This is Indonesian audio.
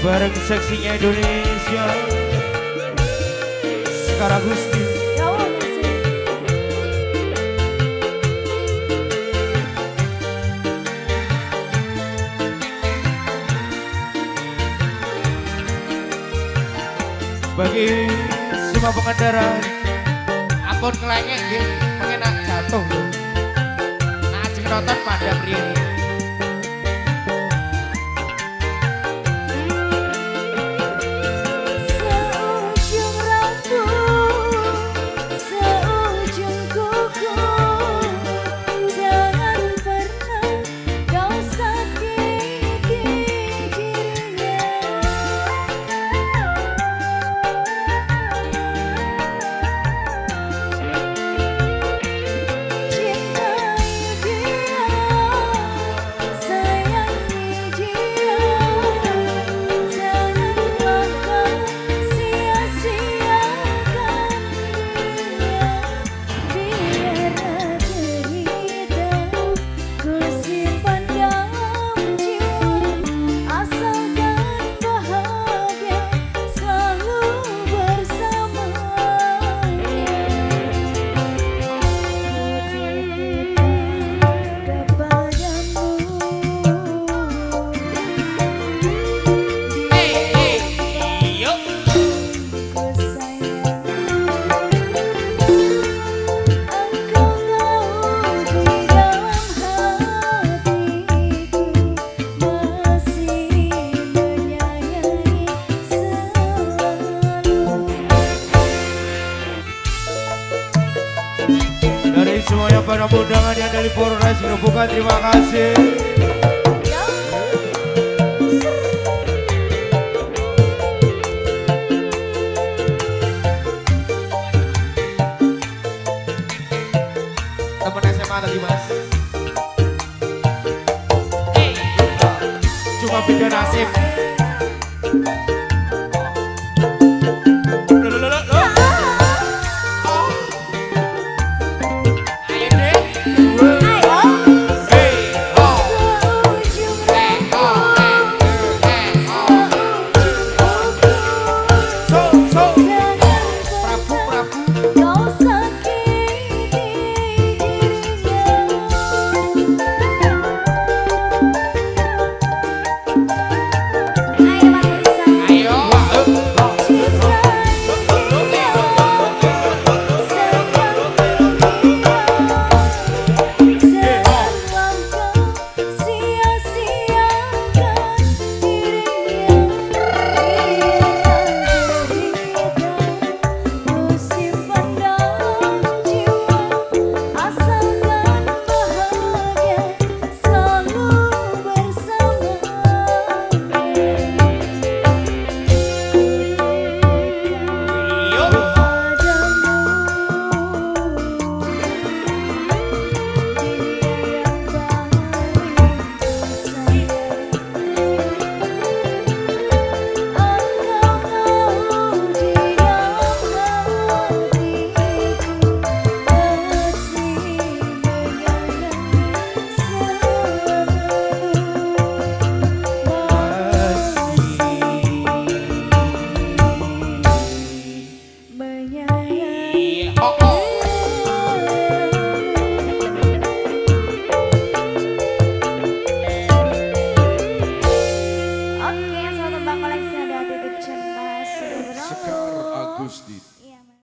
paling seksinya Indonesia Sekarang Gusti Ya. Bagi semua pengendara kelengek nggih, mengenak jatuh. Nah, ajeng nonton pada pria para undangan yang dari Polres Gerobokan terima kasih. Temen SMA mas. Beda nasib